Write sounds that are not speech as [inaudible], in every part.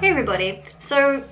Hey everybody, so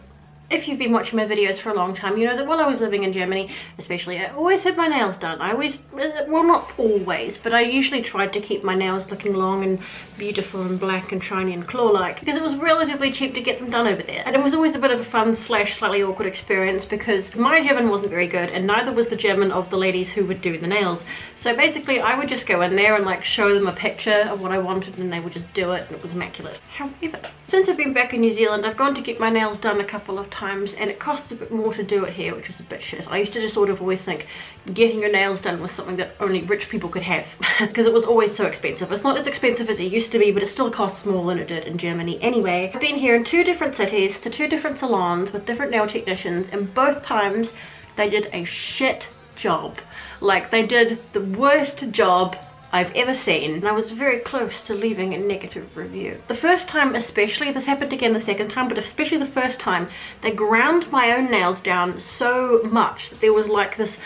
if you've been watching my videos for a long time, you know that while I was living in Germany, especially, I always had my nails done. I always, well not always, but I usually tried to keep my nails looking long and beautiful and black and shiny and claw-like because it was relatively cheap to get them done over there. And it was always a bit of a fun slash slightly awkward experience because my German wasn't very good and neither was the German of the ladies who would do the nails. So basically I would just go in there and like show them a picture of what I wanted and they would just do it and it was immaculate. However, since I've been back in New Zealand, I've gone to get my nails done a couple of times and it costs a bit more to do it here, which is a bit shit. I used to just sort of always think getting your nails done was something that only rich people could have [laughs] because it was always so expensive. It's not as expensive as it used to be, but it still costs more than it did in Germany anyway. I've been here in two different cities to two different salons with different nail technicians and both times they did a shit job. Like they did the worst job I've ever seen and I was very close to leaving a negative review. The first time especially, this happened again the second time, but especially the first time, they ground my own nails down so much that there was like this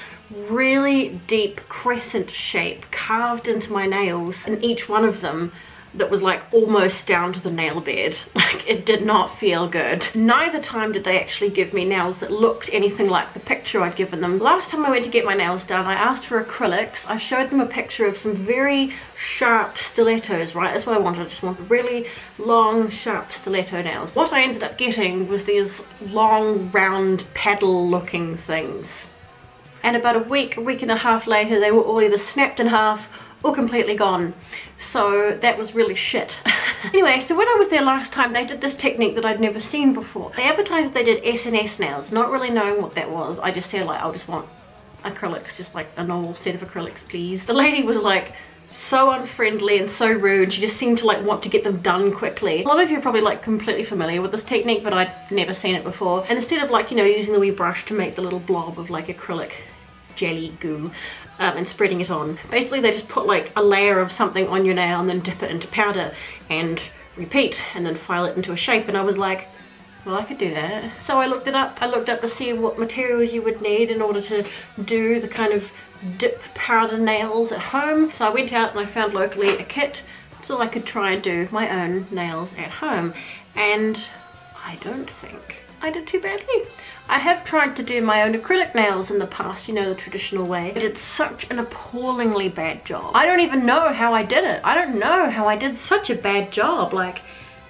really deep crescent shape carved into my nails and each one of them that was like almost down to the nail bed. [laughs] Like it did not feel good. Neither time did they actually give me nails that looked anything like the picture I'd given them. Last time I went to get my nails done, I asked for acrylics. I showed them a picture of some very sharp stilettos, right? That's what I wanted. I just wanted really long, sharp stiletto nails. What I ended up getting was these long, round, paddle looking things. And about a week, a week and a half later, they were all either snapped in half or completely gone. So that was really shit. [laughs] Anyway so when I was there last time they did this technique that I'd never seen before. They advertised they did SNS nails not really knowing what that was. I just said like I'll just want acrylics just like a normal set of acrylics please. The lady was like so unfriendly and so rude. She just seemed to like want to get them done quickly. A lot of you are probably like completely familiar with this technique but I'd never seen it before. And instead of like you know using the wee brush to make the little blob of like acrylic jelly goo um, and spreading it on. Basically they just put like a layer of something on your nail and then dip it into powder and repeat and then file it into a shape and I was like well I could do that. So I looked it up, I looked up to see what materials you would need in order to do the kind of dip powder nails at home. So I went out and I found locally a kit so I could try and do my own nails at home and I don't think I did too badly. I have tried to do my own acrylic nails in the past, you know, the traditional way, but it's such an appallingly bad job. I don't even know how I did it. I don't know how I did such a bad job. Like,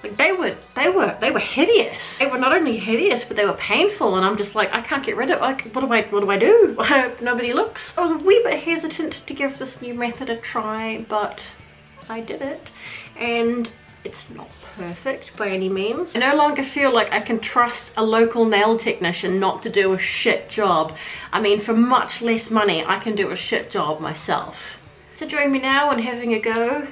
like they were, they were, they were hideous. They were not only hideous, but they were painful. And I'm just like, I can't get rid of. It. Like, what do I, what do I do? [laughs] I hope nobody looks. I was a wee bit hesitant to give this new method a try, but I did it, and it's not perfect by any means. I no longer feel like I can trust a local nail technician not to do a shit job. I mean, for much less money, I can do a shit job myself. So join me now in having a go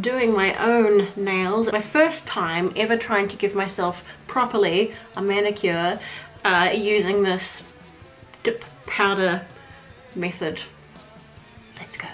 doing my own nails. My first time ever trying to give myself properly a manicure uh, using this dip powder method. Let's go.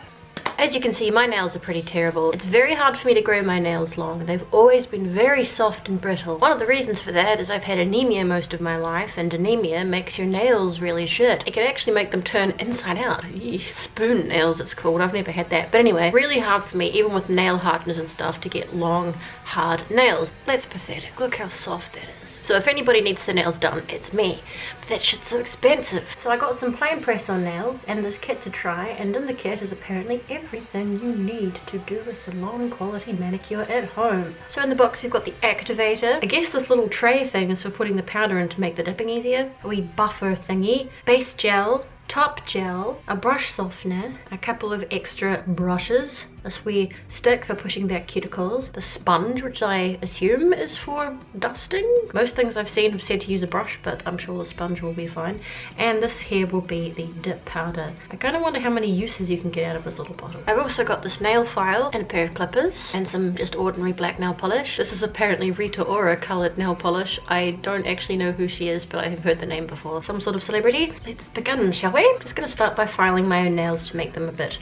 As you can see, my nails are pretty terrible. It's very hard for me to grow my nails long. They've always been very soft and brittle. One of the reasons for that is I've had anemia most of my life, and anemia makes your nails really shit. It can actually make them turn inside out. Spoon nails, it's called. I've never had that. But anyway, really hard for me, even with nail hardeners and stuff, to get long, hard nails. That's pathetic. Look how soft that is. So if anybody needs the nails done, it's me. But that shit's so expensive. So I got some plain press-on nails and this kit to try, and in the kit is apparently everything you need to do a salon quality manicure at home. So in the box we've got the activator. I guess this little tray thing is for putting the powder in to make the dipping easier. A wee buffer thingy. Base gel, top gel, a brush softener, a couple of extra brushes, this wee stick for pushing back cuticles, the sponge which I assume is for dusting. Most things I've seen have said to use a brush but I'm sure the sponge will be fine. And this here will be the dip powder. I kind of wonder how many uses you can get out of this little bottle. I've also got this nail file and a pair of clippers and some just ordinary black nail polish. This is apparently Rita Ora coloured nail polish. I don't actually know who she is but I have heard the name before. Some sort of celebrity. Let's begin shall we? I'm just going to start by filing my own nails to make them a bit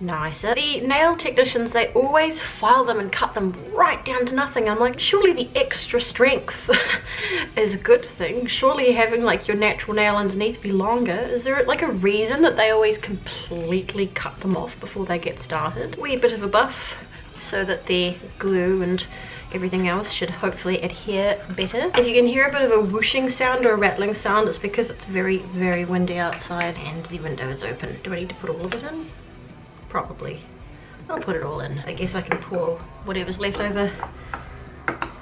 nicer. The nail technicians, they always file them and cut them right down to nothing. I'm like, surely the extra strength [laughs] is a good thing. Surely having like your natural nail underneath be longer. Is there like a reason that they always completely cut them off before they get started? Wee bit of a buff so that the glue and everything else should hopefully adhere better. If you can hear a bit of a whooshing sound or a rattling sound, it's because it's very, very windy outside and the window is open. Do I need to put all of it in? Probably. I'll put it all in. I guess I can pour whatever's left over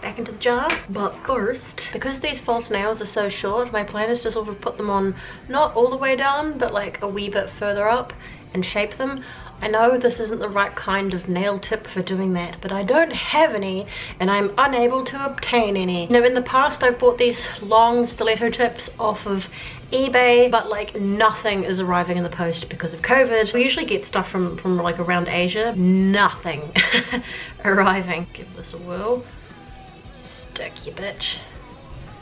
back into the jar. But first, because these false nails are so short, my plan is to sort of put them on not all the way down, but like a wee bit further up and shape them. I know this isn't the right kind of nail tip for doing that, but I don't have any and I'm unable to obtain any. Now in the past I've bought these long stiletto tips off of eBay, but like nothing is arriving in the post because of COVID. We usually get stuff from, from like around Asia. Nothing [laughs] arriving. Give this a whirl. Stick you bitch.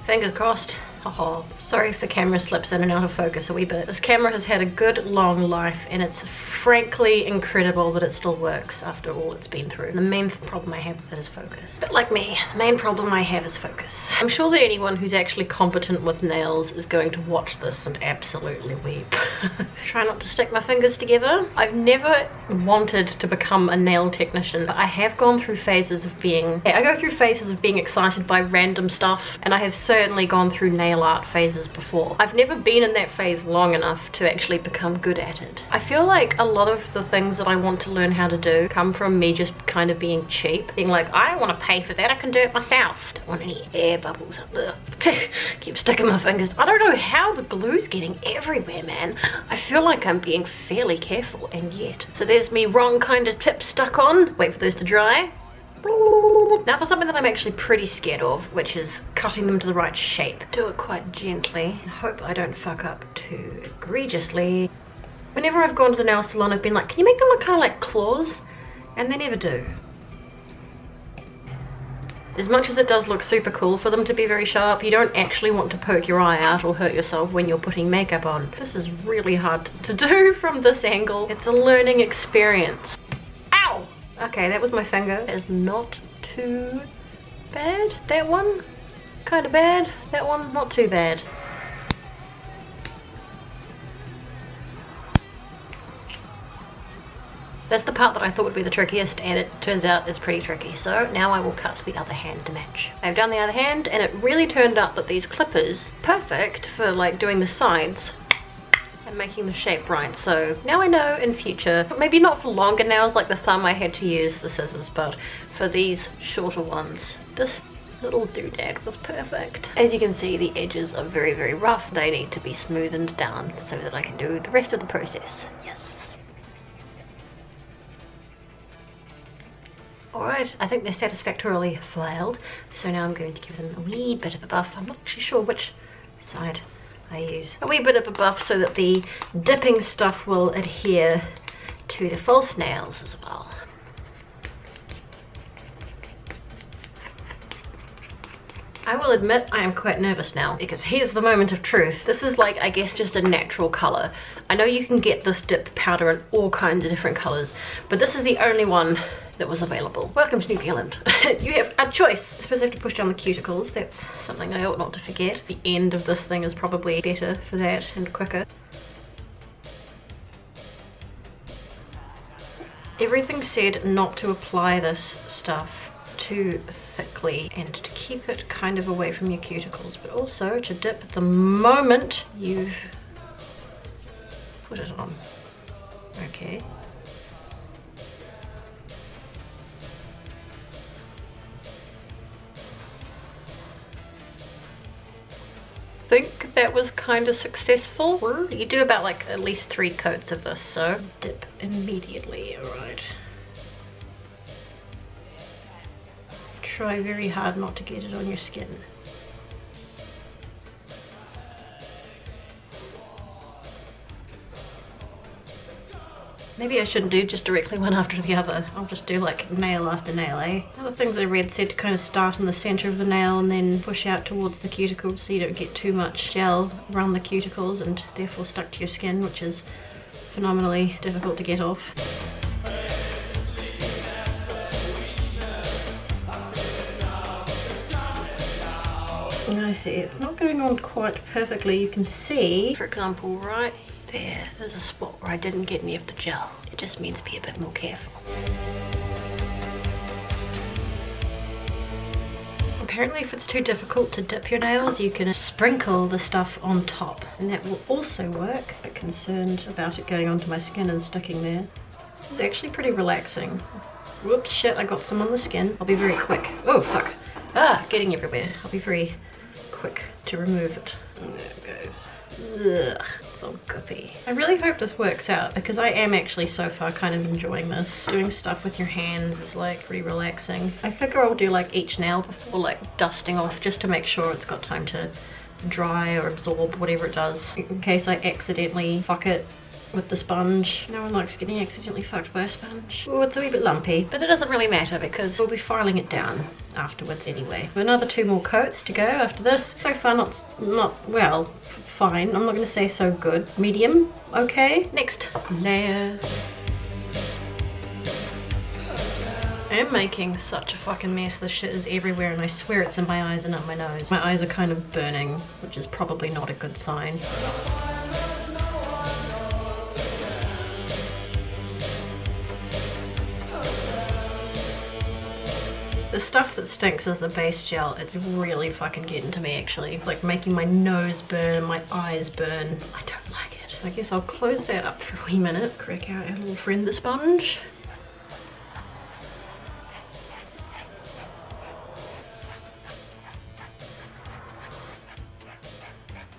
Fingers crossed. Haha. Sorry if the camera slips in and out of focus a wee bit. This camera has had a good long life and it's frankly incredible that it still works after all it's been through. The main problem I have with it is focus. But like me, the main problem I have is focus. I'm sure that anyone who's actually competent with nails is going to watch this and absolutely weep. [laughs] Try not to stick my fingers together. I've never wanted to become a nail technician, but I have gone through phases of being, I go through phases of being excited by random stuff and I have certainly gone through nail art phases phases before. I've never been in that phase long enough to actually become good at it. I feel like a lot of the things that I want to learn how to do come from me just kind of being cheap. Being like, I don't want to pay for that, I can do it myself. Don't want any air bubbles. [laughs] Keep sticking my fingers. I don't know how the glue's getting everywhere, man. I feel like I'm being fairly careful and yet. So there's me wrong kind of tip stuck on. Wait for those to dry. Now for something that I'm actually pretty scared of, which is cutting them to the right shape. Do it quite gently hope I don't fuck up too egregiously. Whenever I've gone to the nail salon, I've been like, can you make them look kind of like claws? And they never do. As much as it does look super cool for them to be very sharp, you don't actually want to poke your eye out or hurt yourself when you're putting makeup on. This is really hard to do [laughs] from this angle. It's a learning experience. Okay, that was my finger. It's not too bad. That one, kind of bad. That one, not too bad. That's the part that I thought would be the trickiest and it turns out is pretty tricky. So now I will cut the other hand to match. I've done the other hand and it really turned out that these clippers, perfect for like doing the sides, and making the shape right. So now I know in future, maybe not for longer nails like the thumb I had to use the scissors, but for these shorter ones, this little doodad was perfect. As you can see, the edges are very, very rough. They need to be smoothened down so that I can do the rest of the process. Yes. Alright, I think they're satisfactorily flailed. So now I'm going to give them a wee bit of a buff. I'm not actually sure which side I use a wee bit of a buff so that the dipping stuff will adhere to the false nails as well. I will admit I am quite nervous now because here's the moment of truth. This is like, I guess, just a natural color. I know you can get this dip powder in all kinds of different colors, but this is the only one that was available. Welcome to New Zealand. [laughs] you have a choice. I suppose I have to push down the cuticles. That's something I ought not to forget. The end of this thing is probably better for that and quicker. Everything said not to apply this stuff too thickly and to keep it kind of away from your cuticles but also to dip the moment you've put it on. Okay. Think that was kind of successful. You do about like at least three coats of this, so dip immediately, alright. Try very hard not to get it on your skin. Maybe I shouldn't do just directly one after the other. I'll just do like nail after nail, eh? Other things I read said to kind of start in the center of the nail and then push out towards the cuticles so you don't get too much gel around the cuticles and therefore stuck to your skin, which is phenomenally difficult to get off. I see it's not going on quite perfectly. You can see, for example, right there, there's a spot where I didn't get any of the gel. It just means be a bit more careful. apparently if it's too difficult to dip your nails, you can sprinkle the stuff on top. And that will also work. A bit concerned about it going onto my skin and sticking there. It's actually pretty relaxing. Whoops, shit, I got some on the skin. I'll be very quick. Oh, fuck. Ah, getting everywhere. I'll be very quick to remove it. There it goes. Ugh, all guppy. I really hope this works out because I am actually so far kind of enjoying this. Doing stuff with your hands is like pretty relaxing. I figure I'll do like each nail before like dusting off just to make sure it's got time to dry or absorb whatever it does in case I accidentally fuck it with the sponge. No one likes getting accidentally fucked by a sponge. Oh, it's a wee bit lumpy, but it doesn't really matter because we'll be filing it down afterwards anyway. Another two more coats to go after this. So far not, not well, fine. I'm not to say so good. Medium, okay. Next layer. I am making such a fucking mess. This shit is everywhere and I swear it's in my eyes and up my nose. My eyes are kind of burning, which is probably not a good sign. The stuff that stinks is the base gel. It's really fucking getting to me actually. Like making my nose burn, my eyes burn. I don't like it. I guess I'll close that up for a wee minute. Crack out our little friend the sponge.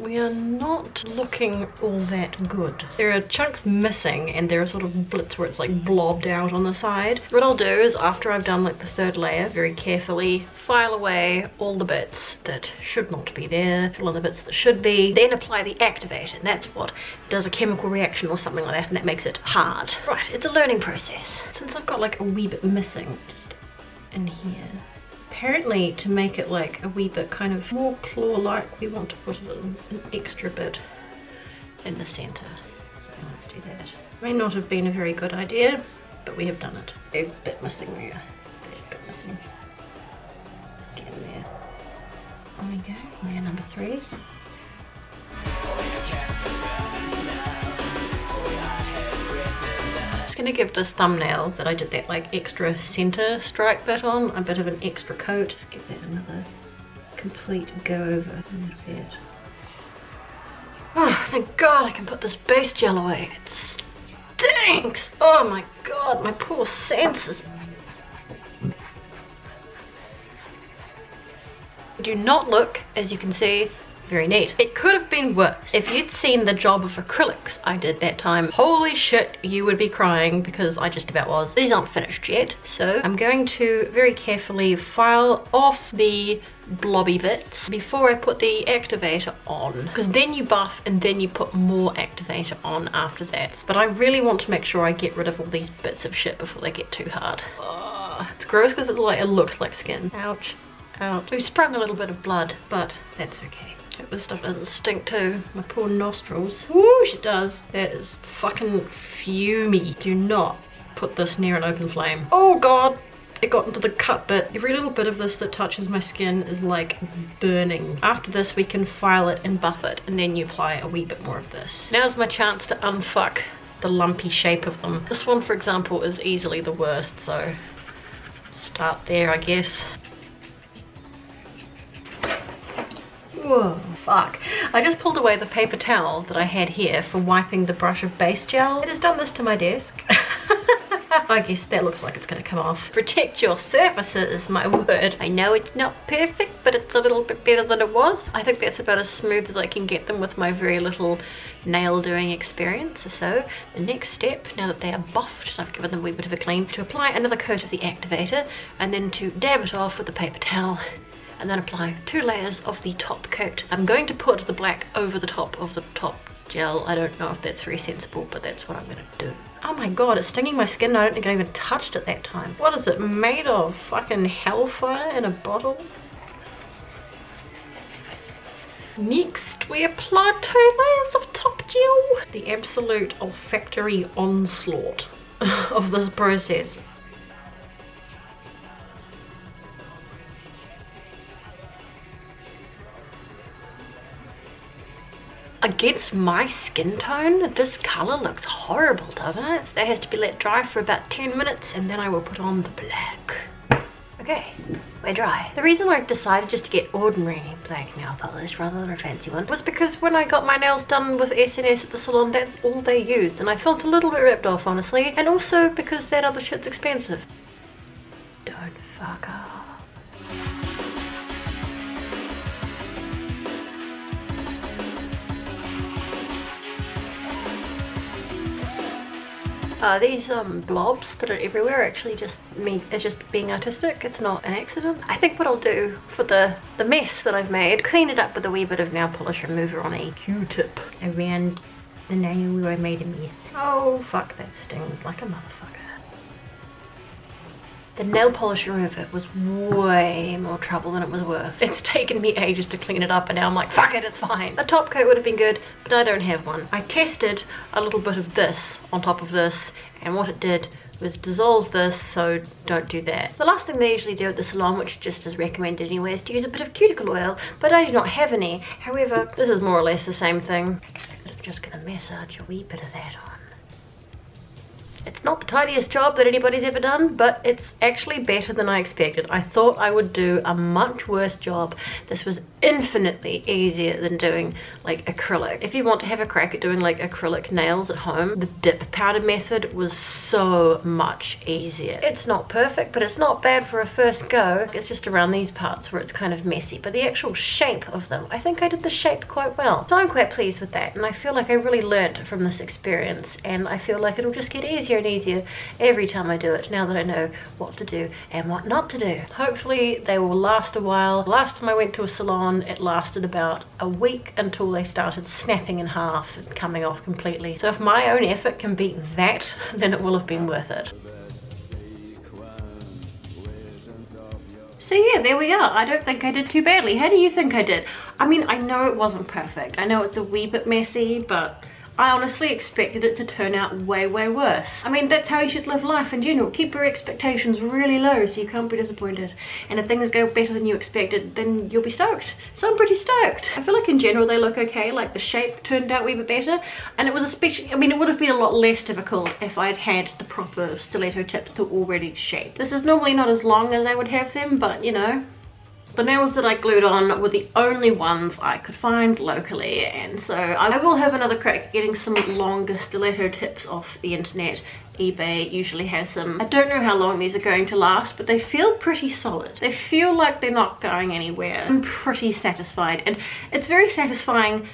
We are not looking all that good. There are chunks missing and there are sort of blits where it's like blobbed out on the side. What I'll do is after I've done like the third layer, very carefully file away all the bits that should not be there, fill in the bits that should be, then apply the activator and that's what does a chemical reaction or something like that and that makes it hard. Right, it's a learning process. Since I've got like a wee bit missing just in here, apparently to make it like a wee bit kind of more claw-like we want to put an extra bit in the center. So let's do that. May not have been a very good idea but we have done it. A bit missing there. A bit missing. Getting there. There we go. Layer number three gonna give this thumbnail that I did that like extra center strike bit on a bit of an extra coat. Just give that another complete go over bit. Oh, thank God I can put this base gel away. It stinks. Oh my God, my poor senses. Do not look, as you can see, very neat. It could have been worse. If you'd seen the job of acrylics I did that time, holy shit, you would be crying because I just about was. These aren't finished yet, so I'm going to very carefully file off the blobby bits before I put the activator on because then you buff and then you put more activator on after that. But I really want to make sure I get rid of all these bits of shit before they get too hard. Oh, it's gross because it's like it looks like skin. Ouch. Ouch. We sprung a little bit of blood but that's okay Hope this stuff doesn't stink too. My poor nostrils. Whoosh, it does. That is fucking fumy. Do not put this near an open flame. Oh god! It got into the cut bit. Every little bit of this that touches my skin is like burning. After this we can file it and buff it and then you apply a wee bit more of this. Now's my chance to unfuck the lumpy shape of them. This one for example is easily the worst so start there I guess. Whoa, fuck. I just pulled away the paper towel that I had here for wiping the brush of base gel. It has done this to my desk. [laughs] I guess that looks like it's gonna come off. Protect your surfaces, my [laughs] word. I know it's not perfect, but it's a little bit better than it was. I think that's about as smooth as I can get them with my very little nail doing experience. So the next step, now that they are buffed, I've given them a wee bit of a clean, to apply another coat of the activator and then to dab it off with a paper towel and then apply two layers of the top coat. I'm going to put the black over the top of the top gel. I don't know if that's very sensible, but that's what I'm gonna do. Oh my god, it's stinging my skin. I don't think I even touched it that time. What is it made of? Fucking hellfire in a bottle? Next, we apply two layers of top gel. The absolute olfactory onslaught [laughs] of this process. Against my skin tone, this colour looks horrible, doesn't it? That has to be let dry for about 10 minutes and then I will put on the black. Okay, we're dry. The reason I decided just to get ordinary black nail polish rather than a fancy one was because when I got my nails done with SNS at the salon, that's all they used. And I felt a little bit ripped off, honestly. And also because that other shit's expensive. Don't fuck up. Uh, these um, blobs that are everywhere are actually just me, it's just being artistic, it's not an accident. I think what I'll do for the, the mess that I've made, clean it up with a wee bit of nail polish remover on a q-tip around the nail where I made a mess. Oh fuck, that stings like a motherfucker. The nail polish remover was way more trouble than it was worth. It's taken me ages to clean it up and now I'm like, fuck it, it's fine. A top coat would have been good, but I don't have one. I tested a little bit of this on top of this and what it did was dissolve this, so don't do that. The last thing they usually do at the salon, which just is recommended anyway, is to use a bit of cuticle oil, but I do not have any. However, this is more or less the same thing. I'm just gonna massage a wee bit of that on. It's not the tidiest job that anybody's ever done, but it's actually better than I expected. I thought I would do a much worse job. This was infinitely easier than doing like acrylic. If you want to have a crack at doing like acrylic nails at home, the dip powder method was so much easier. It's not perfect, but it's not bad for a first go. It's just around these parts where it's kind of messy, but the actual shape of them, I think I did the shape quite well. So I'm quite pleased with that, and I feel like I really learnt from this experience, and I feel like it'll just get easier easier and easier every time I do it now that I know what to do and what not to do. Hopefully they will last a while. Last time I went to a salon it lasted about a week until they started snapping in half and coming off completely. So if my own effort can beat that [laughs] then it will have been worth it. So yeah, there we are. I don't think I did too badly. How do you think I did? I mean, I know it wasn't perfect. I know it's a wee bit messy, but I honestly expected it to turn out way, way worse. I mean, that's how you should live life in general. Keep your expectations really low so you can't be disappointed. And if things go better than you expected, then you'll be stoked. So I'm pretty stoked. I feel like in general they look okay. Like the shape turned out wee better. And it was especially, I mean, it would have been a lot less difficult if I'd had the proper stiletto tips to already shape. This is normally not as long as I would have them, but you know, the nails that I glued on were the only ones I could find locally and so I will have another crack at getting some longer stiletto tips off the internet eBay usually has them. I don't know how long these are going to last, but they feel pretty solid. They feel like they're not going anywhere. I'm pretty satisfied, and it's very satisfying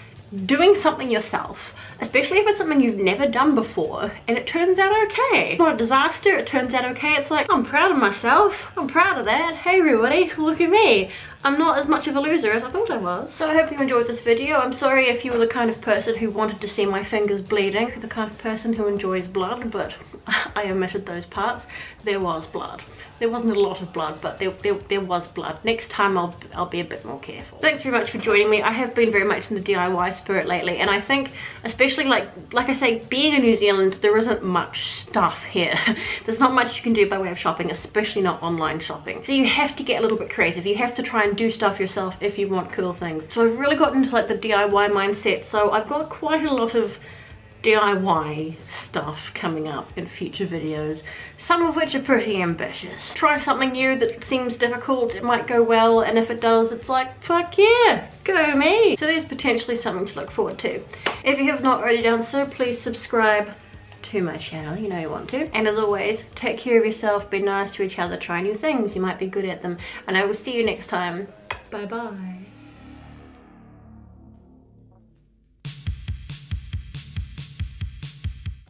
doing something yourself especially if it's something you've never done before and it turns out okay. It's not a disaster, it turns out okay. It's like, I'm proud of myself. I'm proud of that. Hey everybody, look at me. I'm not as much of a loser as I thought I was. So I hope you enjoyed this video. I'm sorry if you were the kind of person who wanted to see my fingers bleeding, the kind of person who enjoys blood, but [laughs] I omitted those parts. There was blood. There wasn't a lot of blood, but there, there, there, was blood. Next time I'll, I'll be a bit more careful. Thanks very much for joining me. I have been very much in the DIY spirit lately, and I think, especially like, like I say, being in New Zealand, there isn't much stuff here. [laughs] There's not much you can do by way of shopping, especially not online shopping. So you have to get a little bit creative. You have to try and do stuff yourself if you want cool things. So I've really gotten into like the DIY mindset, so I've got quite a lot of DIY stuff coming up in future videos, some of which are pretty ambitious. Try something new that seems difficult, it might go well, and if it does, it's like, fuck yeah, go me. So there's potentially something to look forward to. If you have not already done so, please subscribe to my channel, you know you want to. And as always, take care of yourself, be nice to each other, try new things, you might be good at them. And I will see you next time. Bye bye.